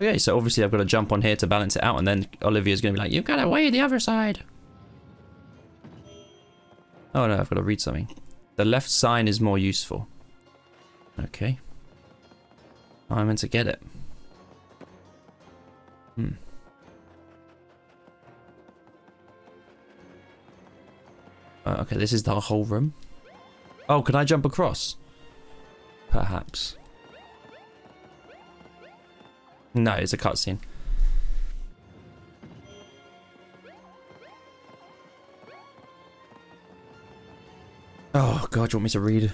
Okay, so obviously I've got to jump on here to balance it out, and then Olivia's going to be like, you've got to weigh the other side. Oh no, I've got to read something. The left sign is more useful. Okay. I'm meant to get it. Hmm. Uh, okay, this is the whole room. Oh, can I jump across? Perhaps. No, it's a cutscene. Oh god, you want me to read?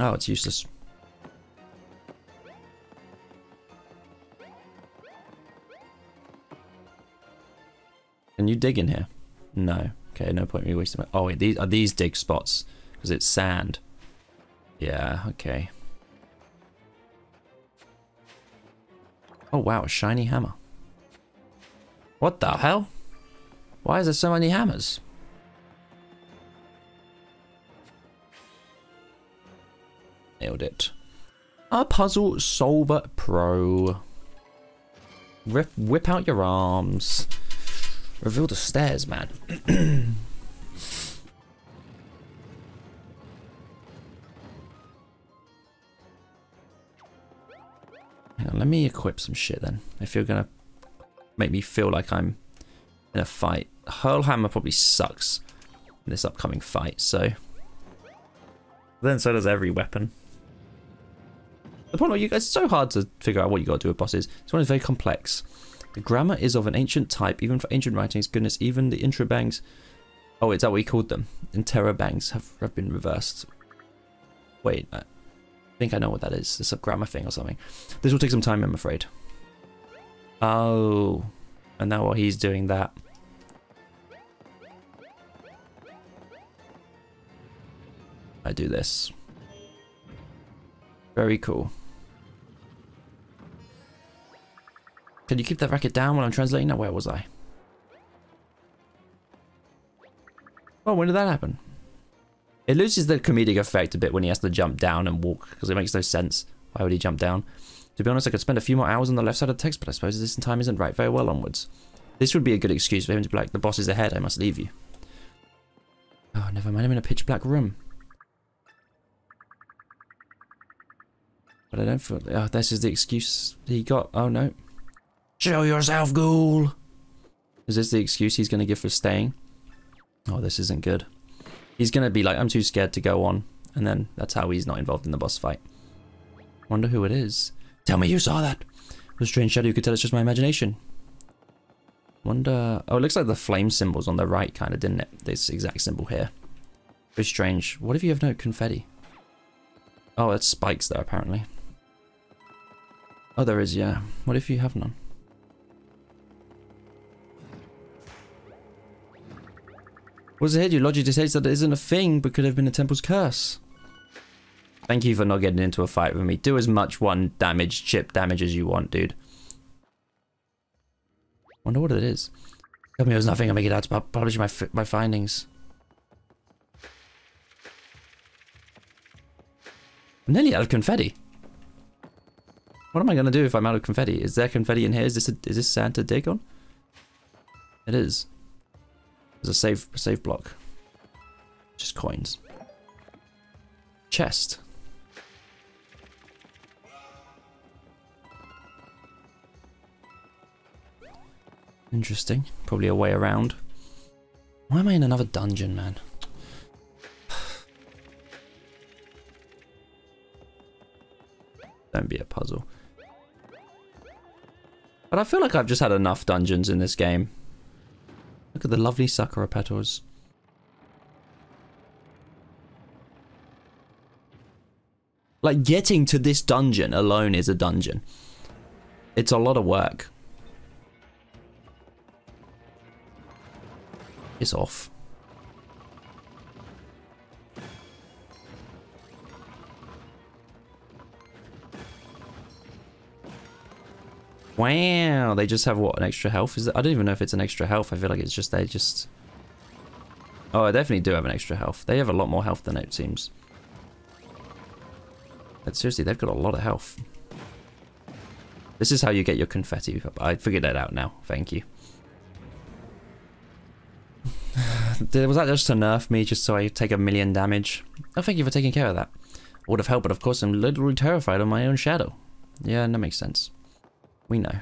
Oh, it's useless. Can you dig in here? No. Okay, no point me wasting my... Oh, wait, these are these dig spots? Because it's sand. Yeah, okay. Oh, wow, a shiny hammer. What the hell? Why is there so many hammers? Nailed it. A puzzle solver pro. Rip, whip out your arms. Reveal the stairs, man. let me equip some shit then. If you're gonna make me feel like I'm in a fight. Hurl Hammer probably sucks in this upcoming fight, so... Then so does every weapon. The point of you guys, it's so hard to figure out what you gotta do with bosses. This one is very complex. The grammar is of an ancient type, even for ancient writings. Goodness, even the intrabangs... Oh, is that what he called them? Interrobangs have, have been reversed. Wait, I think I know what that is. It's a grammar thing or something. This will take some time, I'm afraid. Oh, and now while he's doing that... I do this. Very cool. Can you keep that racket down when I'm translating? Now, where was I? Oh, when did that happen? It loses the comedic effect a bit when he has to jump down and walk, because it makes no sense. Why would he jump down? To be honest, I could spend a few more hours on the left side of the text, but I suppose this time isn't right. Very well onwards. This would be a good excuse for him to be like, the boss is ahead, I must leave you. Oh, never mind, I'm in a pitch black room. But I don't feel... Oh, this is the excuse he got. Oh, no. Show yourself, ghoul! Is this the excuse he's going to give for staying? Oh, this isn't good. He's going to be like, I'm too scared to go on. And then that's how he's not involved in the boss fight. Wonder who it is. Tell me you saw that. The strange shadow you could tell it's just my imagination. Wonder... Oh, it looks like the flame symbol's on the right, kind of, didn't it? This exact symbol here. Very strange. What if you have no confetti? Oh, it's spikes there, apparently. Oh, there is, yeah. What if you have none? What's ahead? Your logic states that it isn't a thing, but could have been a temple's curse. Thank you for not getting into a fight with me. Do as much one damage, chip damage as you want, dude. Wonder what it is. Tell me it was nothing. I'll make it out to publish my my findings. I'm nearly out of confetti. What am I gonna do if I'm out of confetti? Is there confetti in here? Is this a, is this Santa dig on? It is. There's a save save block. Just coins. Chest. Interesting. Probably a way around. Why am I in another dungeon, man? Don't be a puzzle. But I feel like I've just had enough dungeons in this game. Look at the lovely sakura petals. Like, getting to this dungeon alone is a dungeon. It's a lot of work. It's off. Wow, they just have what, an extra health? Is that, I don't even know if it's an extra health. I feel like it's just, they just... Oh, I definitely do have an extra health. They have a lot more health than it seems. But seriously, they've got a lot of health. This is how you get your confetti. I figured that out now. Thank you. Was that just to nerf me just so I take a million damage? Oh, thank you for taking care of that. Would have helped, but of course I'm literally terrified of my own shadow. Yeah, that makes sense. We know.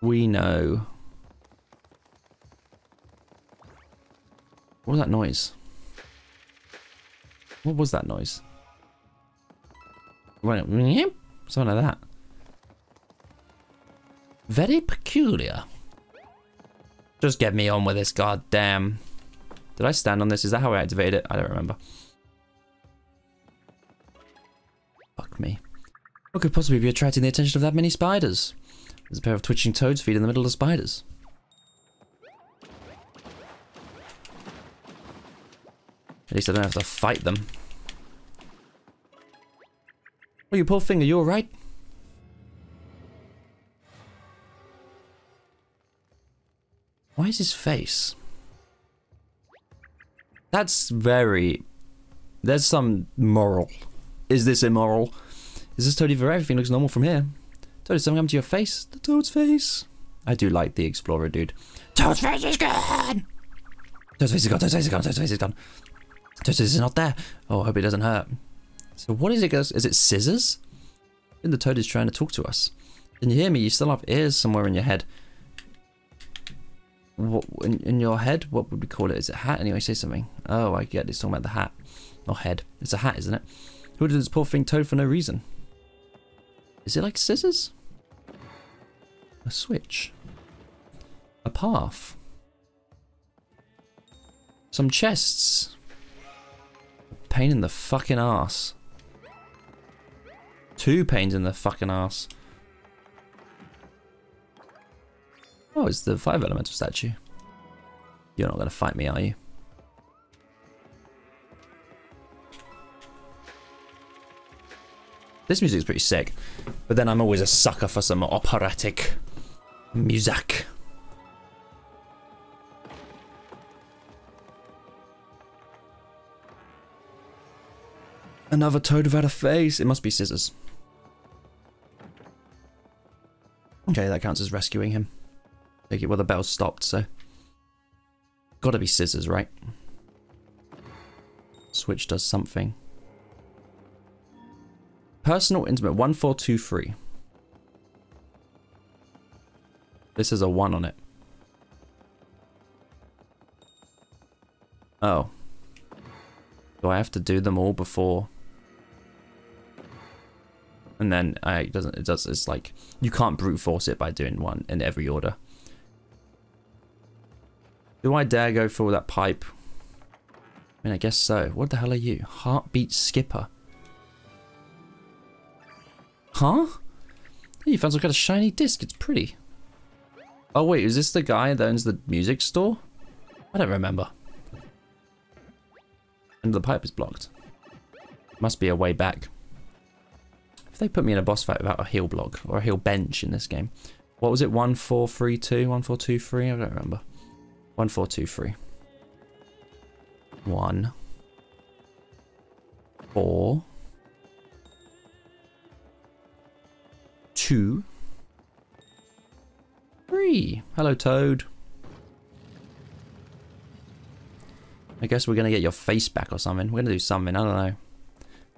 We know. What was that noise? What was that noise? Something like that. Very peculiar. Just get me on with this, goddamn. Did I stand on this? Is that how I activated it? I don't remember. Fuck me. What could possibly be attracting the attention of that many spiders? There's a pair of twitching toads feet in the middle of spiders. At least I don't have to fight them. Oh, you poor finger, you alright? Why is his face? That's very... There's some moral. Is this immoral? Is this totally for everything looks normal from here? Toad, something happened to your face? The toad's face. I do like the explorer dude. Toad's face is gone! Toad's face is gone, Toad's face is gone, Toad's face is gone. Toad's face is not there. Oh, I hope it doesn't hurt. So what is it, guys? Is it scissors? And the toad is trying to talk to us. Can you hear me? You still have ears somewhere in your head what in, in your head what would we call it is it hat anyway say something oh i get it. it's talking about the hat not head it's a hat isn't it who did this poor thing toad for no reason is it like scissors? A switch? A path? Some chests? Pain in the fucking ass two pains in the fucking ass Oh, it's the five elemental statue. You're not going to fight me, are you? This music is pretty sick, but then I'm always a sucker for some operatic music. Another toad without a face. It must be scissors. Okay, that counts as rescuing him. Take it well the bell stopped, so. Gotta be scissors, right? Switch does something. Personal intimate 1423. This is a 1 on it. Oh. Do I have to do them all before? And then I it doesn't it does it's like you can't brute force it by doing one in every order. Do I dare go for that pipe? I mean, I guess so. What the hell are you? Heartbeat skipper. Huh? Hey, you found some kind of shiny disc. It's pretty. Oh, wait. Is this the guy that owns the music store? I don't remember. And the pipe is blocked. Must be a way back. If they put me in a boss fight without a heal block or a heal bench in this game. What was it? 1432? 1423? I don't remember. One, four, two, three. One. Four. Two. Three. Hello, Toad. I guess we're going to get your face back or something. We're going to do something. I don't know. I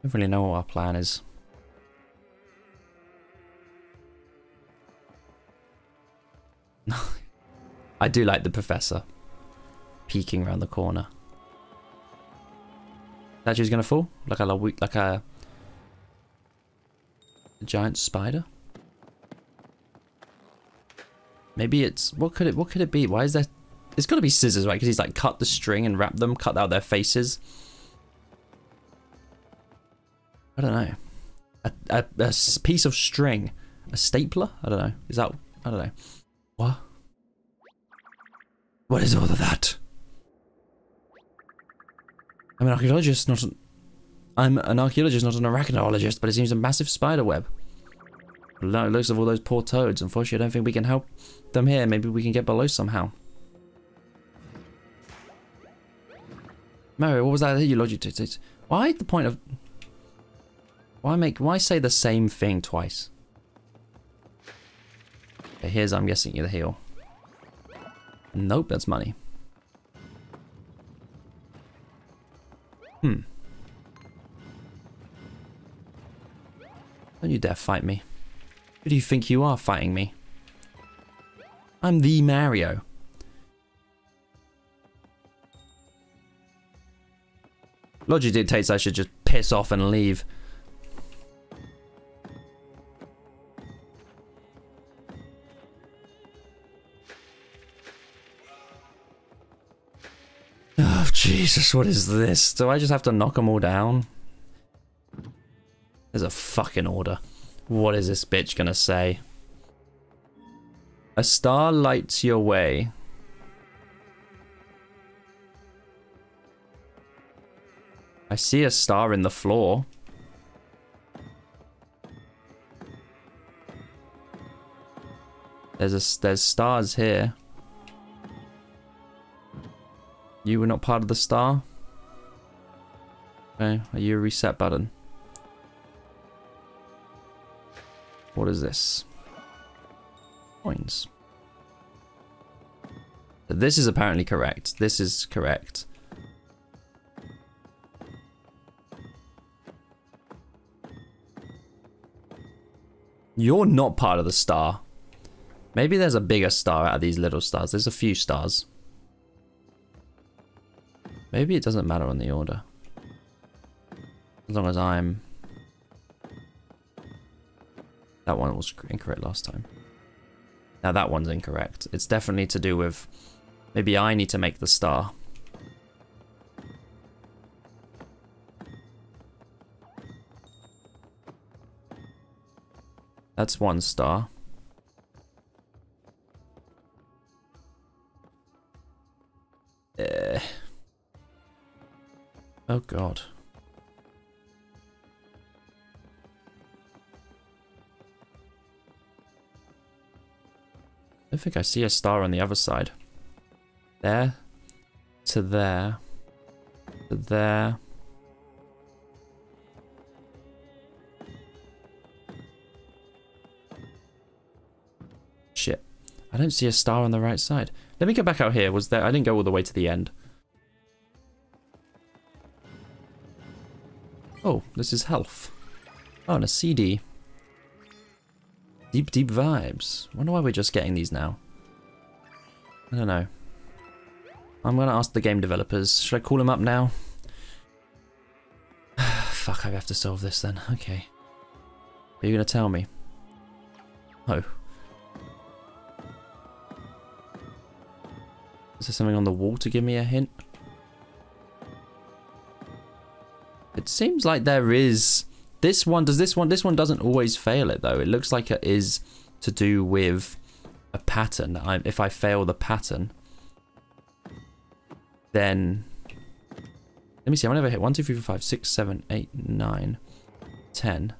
don't really know what our plan is. I do like the professor peeking around the corner. Statue's gonna fall like a like a, a giant spider. Maybe it's what could it what could it be? Why is there? It's got to be scissors, right? Because he's like cut the string and wrap them, cut out their faces. I don't know. A, a, a piece of string, a stapler. I don't know. Is that? I don't know. What? What is all of that? I'm an archaeologist, not an... I'm an archaeologist, not an arachnologist, but it seems a massive spider web. Looks of all those poor toads. Unfortunately, I don't think we can help them here. Maybe we can get below somehow. Mario, what was that you logic to? Why the point of... Why make why say the same thing twice? Okay, here's I'm guessing you're the heel. Nope, that's money. Hmm. Don't you dare fight me. Who do you think you are fighting me? I'm the Mario. Logic dictates I should just piss off and leave. Oh, Jesus, what is this? Do I just have to knock them all down? There's a fucking order. What is this bitch gonna say? A star lights your way. I see a star in the floor. There's a there's stars here. You were not part of the star? Okay, are you a reset button? What is this? Coins. This is apparently correct. This is correct. You're not part of the star. Maybe there's a bigger star out of these little stars. There's a few stars. Maybe it doesn't matter on the order. As long as I'm... That one was incorrect last time. Now that one's incorrect. It's definitely to do with... Maybe I need to make the star. That's one star. Uh. Oh god. I think I see a star on the other side. There. To there. To there. Shit. I don't see a star on the right side. Let me get back out here. Was there? I didn't go all the way to the end. Oh, this is health. Oh, and a CD. Deep, deep vibes. Wonder why we're just getting these now. I don't know. I'm gonna ask the game developers. Should I call them up now? Fuck, I have to solve this then. Okay. Are you gonna tell me? Oh. Is there something on the wall to give me a hint? It seems like there is... This one, does this one, this one doesn't always fail it though. It looks like it is to do with a pattern. I, if I fail the pattern, then... Let me see, I've never hit 1, 2, 3, 4, 5, 6, 7, 8, 9, 10.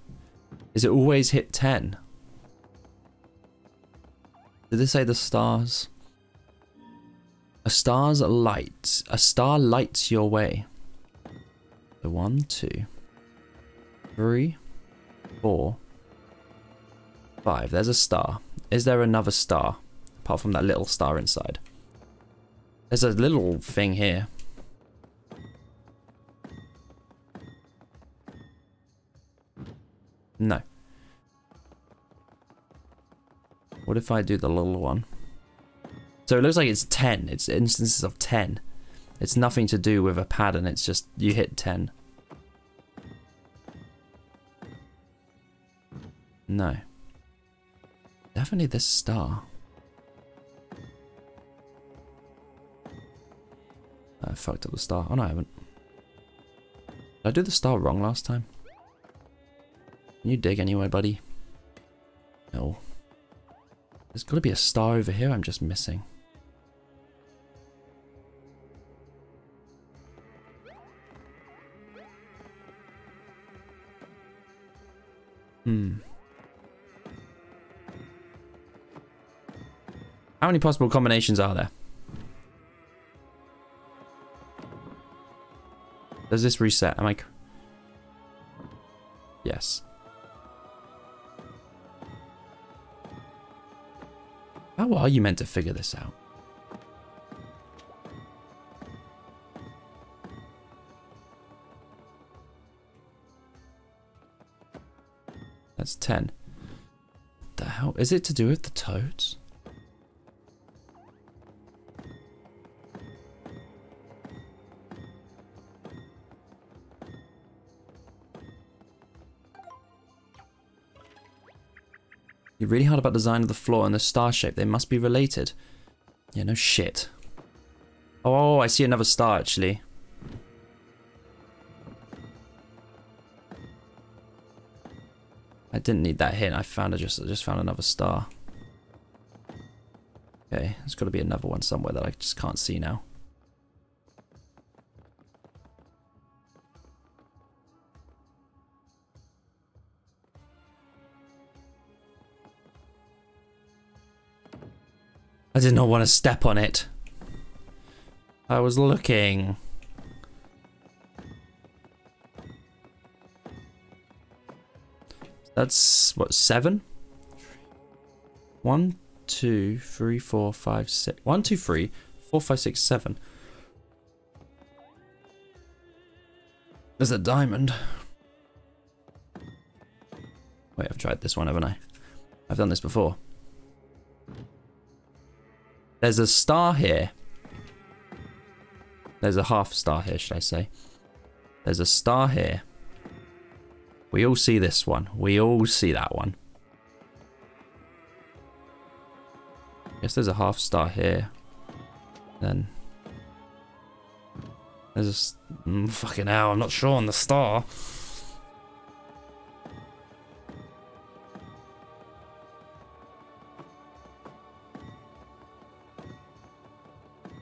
Is it always hit 10? Did they say the stars? A star's light. A star lights your way. The one, two, three, four, five. There's a star. Is there another star? Apart from that little star inside. There's a little thing here. No. What if I do the little one? So it looks like it's 10. It's instances of 10. It's nothing to do with a pattern. It's just you hit 10. No. Definitely this star. I fucked up the star. Oh no, I haven't. Did I do the star wrong last time? Can you dig anyway, buddy? No. There's got to be a star over here I'm just missing. How many possible combinations are there? Does this reset? Am I... Yes. How are you meant to figure this out? That's 10. What the hell? Is it to do with the toads? Really hard about the design of the floor and the star shape. They must be related. Yeah, no shit. Oh, oh I see another star actually. I didn't need that hint. I found I just I just found another star. Okay, there's got to be another one somewhere that I just can't see now. I did not want to step on it. I was looking. That's, what, seven? One, two, three, four, five, six. One, two, three, four, five, six, seven. There's a diamond. Wait, I've tried this one, haven't I? I've done this before. There's a star here. There's a half star here, should I say. There's a star here. We all see this one. We all see that one. Guess there's a half star here. Then there's a mm, fucking hell. I'm not sure on the star.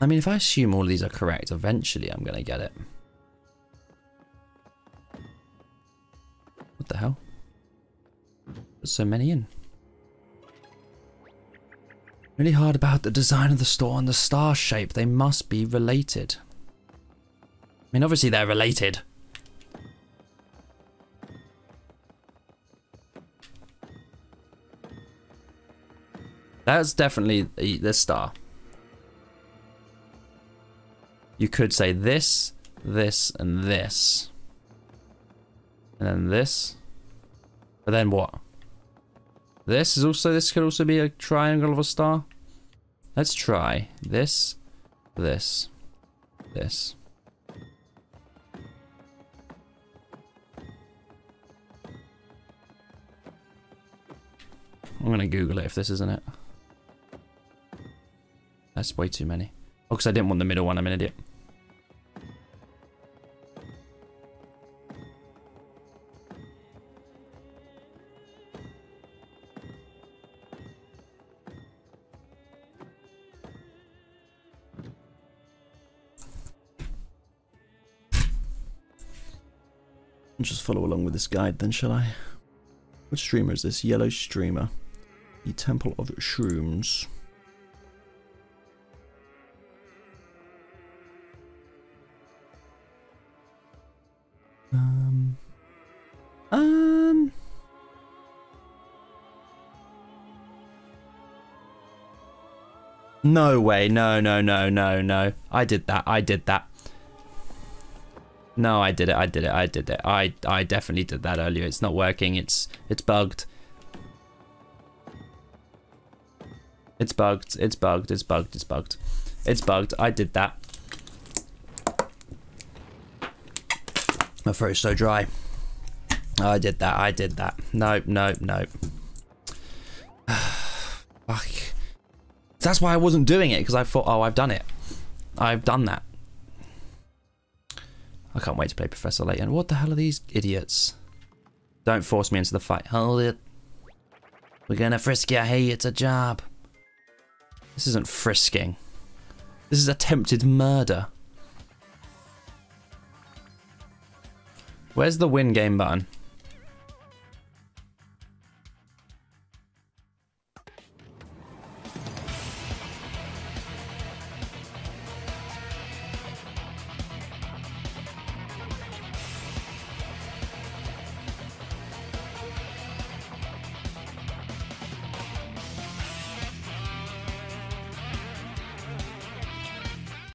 I mean, if I assume all of these are correct, eventually I'm going to get it. What the hell? So many in. Really hard about the design of the store and the star shape. They must be related. I mean, obviously they're related. That's definitely the star. You could say this, this, and this. And then this. But then what? This is also, this could also be a triangle of a star. Let's try this, this, this. I'm gonna Google it if this isn't it. That's way too many. Oh, because I didn't want the middle one, I'm an idiot. just follow along with this guide then, shall I? Which streamer is this? Yellow streamer. The Temple of Shrooms. No way. No, no, no, no, no. I did that. I did that. No, I did it. I did it. I did it. I I definitely did that earlier. It's not working. It's it's bugged. It's bugged. It's bugged. It's bugged. It's bugged. It's bugged. I did that. My throat's so dry. I did that. I did that. Nope. Nope. Nope. Fuck. That's why I wasn't doing it because I thought, oh, I've done it. I've done that. I can't wait to play Professor Layton. What the hell are these idiots? Don't force me into the fight. Hold it. We're gonna frisk you. Hey, it's a job. This isn't frisking. This is attempted murder. Where's the win game button?